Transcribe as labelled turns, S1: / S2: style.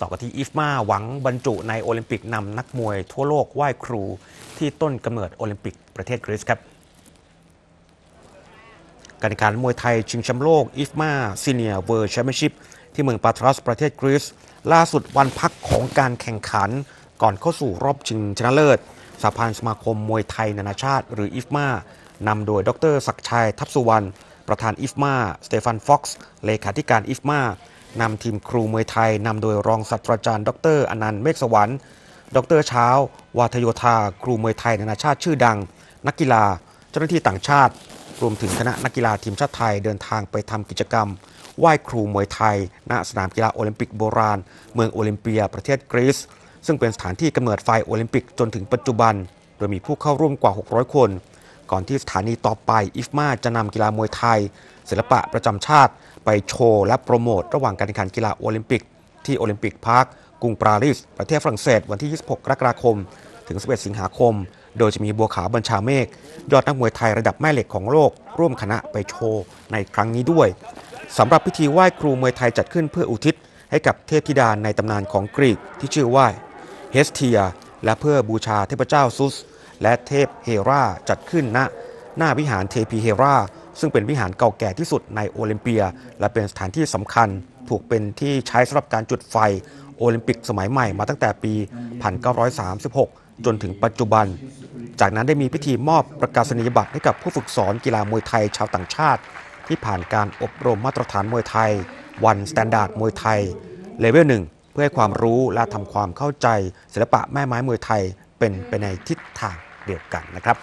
S1: ต่อกันที่ IFMA หวังบรรจุในโอลิมปิกนำนักมวยทั่วโลกไหว้ครูที่ต้นกำเนิดโอลิมปิกประเทศกรีซครับการแข่งขันมวยไทยชิงแชมป์โลก IFMA Senior World Championship ที่เมืองปาทรัสประเทศกรีซล่าสุดวันพักของการแข่งขัน ก่อนเข้าสู่รอบชิงชนะเลิศสหพันธ์สมาคมมวยไทยนานาชาติ หรือ IFMA นำโดยดรศักชัยทัพสุวรรณประธาน IFMAสเตฟานฟ็อกซ์เลขาธิการ IFMA นำทีมครูมวยไทยนำโดยรองศาสตราจารย์ ดรอนันต์เมฆสวรรค์ ดรเช้า วาทโยธา ครูมวยไทยนานาชาติชื่อดัง นักกีฬา เจ้าหน้าที่ต่างชาติ รวมถึงคณะนักกีฬาทีมชาติไทยเดินทางไปทำกิจกรรมไหว้ครูมวยไทย ณ สนามกีฬาโอลิมปิกโบราณ เมืองโอลิมเปีย ประเทศกรีซ ซึ่งเป็นสถานที่กำเนิดไฟโอลิมปิกจนถึงปัจจุบัน โดยมีผู้เข้าร่วมกว่า 600 คน ก่อนที่สถานีต่อไป IFMA จะนำกีฬามวยไทย ศิลปะประจำชาติ ไปโชว์และโปรโมทระหว่างการแข่งขันกีฬาโอลิมปิก ที่ Olympic Park กรุงปารีสประเทศฝรั่งเศสวันที่ 26 กรกฎาคม ถึง 11 สิงหาคม โดยจะมีบัวขาวบัญชาเมฆยอดนักมวยไทยระดับแม่เหล็กของโลก ร่วมคณะไปโชว์ในครั้งนี้ด้วยสำหรับพิธีไหว้ครูมวยไทยจัดขึ้นเพื่ออุทิศให้กับเทพธิดาในตำนานของกรีกที่ชื่อว่าเฮสเทีย และเพื่อบูชาเทพเจ้าซุส และเทพเฮราจัดขึ้นณหน้าวิหารเทพีเฮราซึ่งเป็นวิหารเก่าแก่ที่สุดในโอลิมเปีย และเป็นสถานที่สำคัญ ถูกเป็นที่ใช้สำหรับการจุดไฟโอลิมปิกสมัยใหม่มาตั้งแต่ปี 1936 จนถึงปัจจุบัน จากนั้นได้มีพิธีมอบประกาศนียบัตรให้กับผู้ฝึกสอนกีฬามวยไทยชาวต่างชาติ ที่ผ่านการอบรมมาตรฐานมวยไทย One Standard มวยไทย Level หนึ่ง เพื่อให้ความรู้และทำความเข้าใจศิลปะแม่ไม้มวยไทยเป็นไปในทิศทางเดียวกันนะครับ